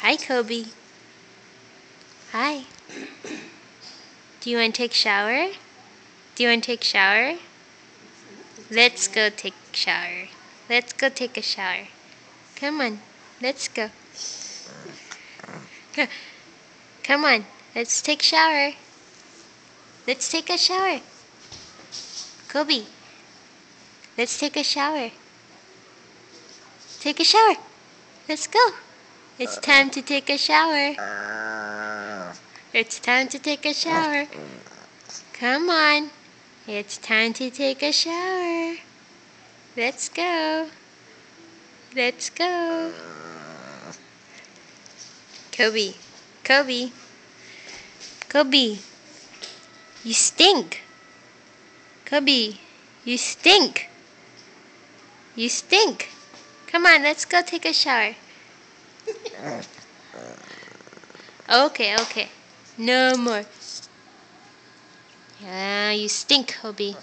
Hi, Kobe. Hi. Do you want to take shower? Do you want to take shower? Let's go take shower. Let's go take a shower. Come on. Let's go. Come on. Let's take shower. Let's take a shower. Kobe. Let's take a shower. Take a shower. Let's go. It's time to take a shower. Ah. It's time to take a shower. Come on. It's time to take a shower. Let's go. Let's go. Kobe. Kobe. Kobe. You stink. Kobe. You stink. You stink. Come on, let's go take a shower. Uh, uh. Okay, okay. No more. Yeah, you stink, Kobe.